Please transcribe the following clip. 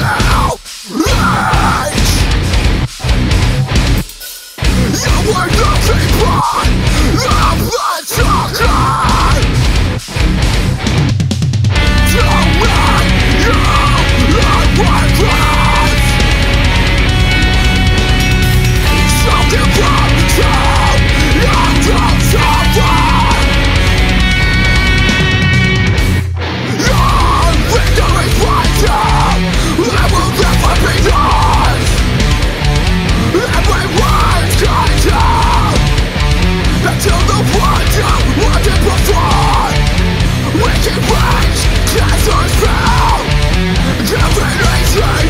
You were nothing but a blood sucker! Try